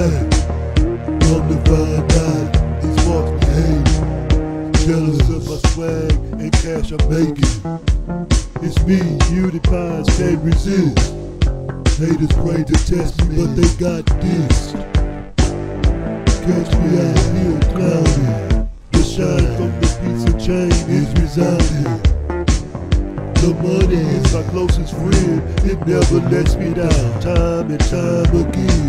Come to find out these marks behave. Jealous of my swag and cash I'm making. It's me, you the can't resist. Haters pray to test me, but they got dissed. Catch me out here clouded. The shine from the of chain is resounding. The money is my closest friend. It never lets me down, time and time again.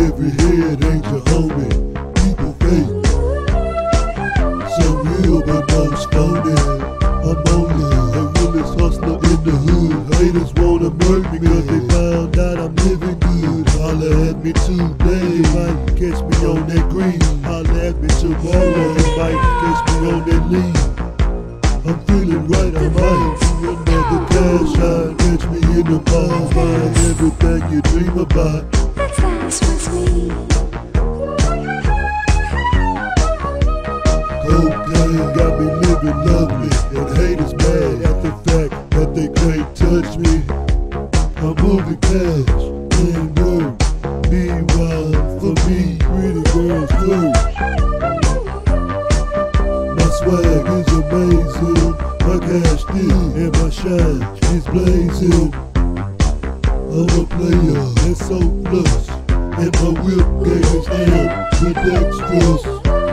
Every head ain't your homie. The hood. Haters wanna murder me cause they found out I'm living good. Holla at me today, might catch me on that green. Holla at me tomorrow, might catch me on that lean. I'm feeling right, I might do another cash out. Catch me in the mall, buying everything you dream about. That's what's me Cocaine got me living lovely, and haters my cash deal and my shine is blazing. I'm a player that's so flush, and my whip game is amped with extras.